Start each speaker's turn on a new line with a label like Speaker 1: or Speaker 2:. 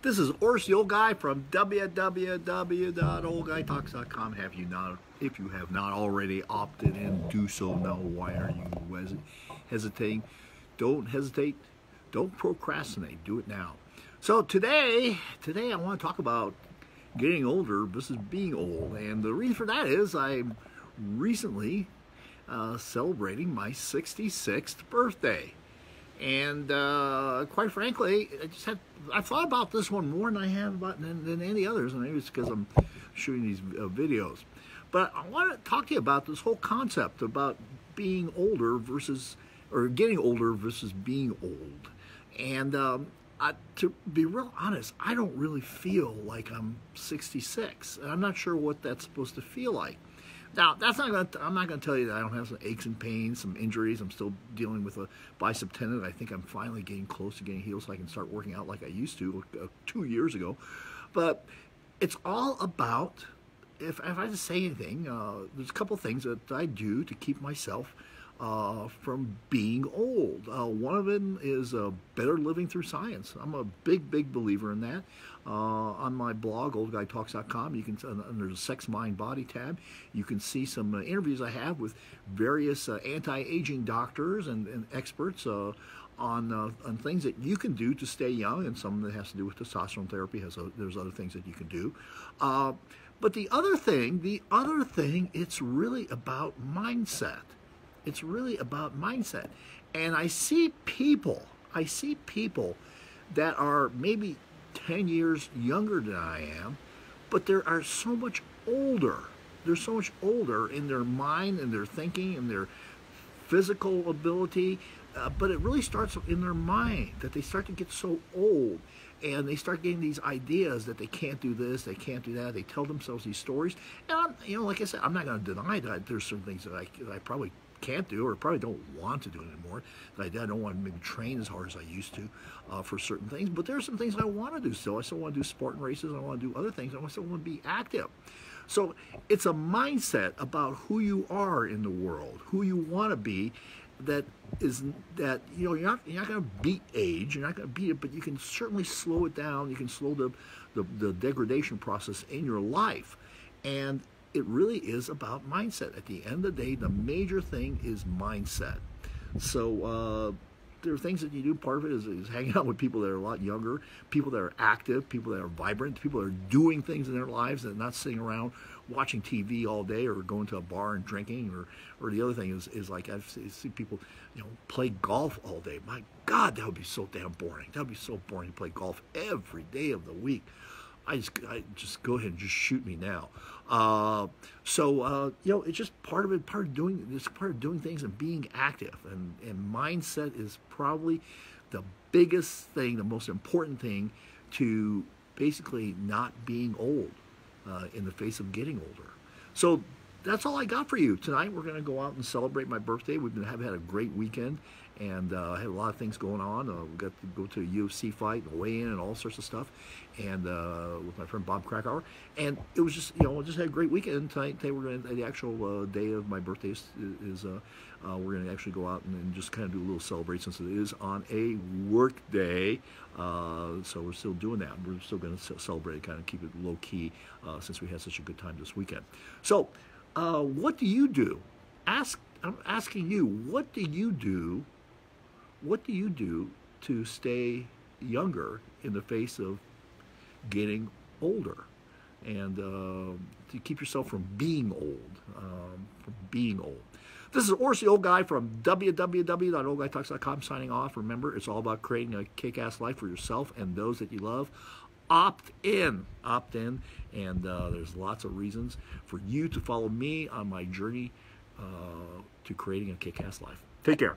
Speaker 1: This is the old guy from www.oldguytalks.com. Have you not, if you have not already opted in, do so now. Why are you hesitating? Don't hesitate. Don't procrastinate. Do it now. So today, today I want to talk about getting older versus being old, and the reason for that is I'm recently uh, celebrating my 66th birthday. And uh, quite frankly, I just had I thought about this one more than I have about than, than any others, and maybe it's because I'm shooting these uh, videos. But I want to talk to you about this whole concept about being older versus or getting older versus being old. And um, I, to be real honest, I don't really feel like I'm 66, and I'm not sure what that's supposed to feel like. Now, that's not gonna, I'm not going to tell you that I don't have some aches and pains, some injuries. I'm still dealing with a bicep tendon. I think I'm finally getting close to getting healed so I can start working out like I used to uh, two years ago. But it's all about, if, if I just say anything, uh, there's a couple things that I do to keep myself uh, from being old. Uh, one of them is uh, better living through science. I'm a big, big believer in that. Uh, on my blog, oldguytalks.com, you can under the Sex, Mind, Body tab, you can see some uh, interviews I have with various uh, anti-aging doctors and, and experts on on things that you can do to stay young, and some that has to do with testosterone therapy. Has a, there's other things that you can do. but the other thing, the other thing, it's really about mindset. It's really about mindset. And I see people, I see people that are maybe 10 years younger than I am, but they are so much older. They're so much older in their mind and their thinking and their physical ability. Uh, but it really starts in their mind that they start to get so old and they start getting these ideas that they can't do this, they can't do that. They tell themselves these stories. And, I'm, you know, like I said, I'm not going to deny that there's some things that I, that I probably can't do or probably don't want to do anymore. I, don't want to maybe train as hard as I used to uh, for certain things, but there are some things I want to do still. I still want to do Spartan races. I want to do other things. I still want to be active. So it's a mindset about who you are in the world, who you want to be, that is that you know you're not you're not going to beat age, you're not going to beat it, but you can certainly slow it down. You can slow the, the the degradation process in your life, and it really is about mindset. At the end of the day, the major thing is mindset. So uh, there are things that you do. Part of it is, is, hanging out with people that are a lot younger, people that are active, people that are vibrant, people that are doing things in their lives and not sitting around watching TV all day or going to a bar and drinking. Or, or the other thing is, is like I've seen people, you know, play golf all day. My God, that would be so damn boring. That would be so boring to play golf every day of the week. I just, I just go ahead and just shoot me now. Uh, so uh, you know, it's just part of it. Part of doing it's part of doing things and being active. And and mindset is probably the biggest thing, the most important thing to basically not being old uh, in the face of getting older. So that's all I got for you tonight. We're going to go out and celebrate my birthday. We've been have had a great weekend, and uh, had a lot of things going on. Uh, we got to go to a UFC fight and weigh in and all sorts of stuff, and uh, with my friend Bob Krakauer. And it was just you know we just had a great weekend tonight. Today we're going to the actual uh, day of my birthday is, is uh, uh, we're going to actually go out and, and, just kind of do a little celebration since it is on a work day. so we're still doing that. We're still going to celebrate, kind of keep it low key since we had such a good time this weekend. So what do you do? Ask. I'm asking you, what do you do what do you do to stay younger in the face of getting older and uh, to keep yourself from being old, um, from being old. This is the old guy from www.oldguytalks.com signing off. Remember, it's all about creating a kick-ass life for yourself and those that you love. Opt in, opt in, and uh, there's lots of reasons for you to follow me on my journey uh, to creating a kick-ass life. Take care.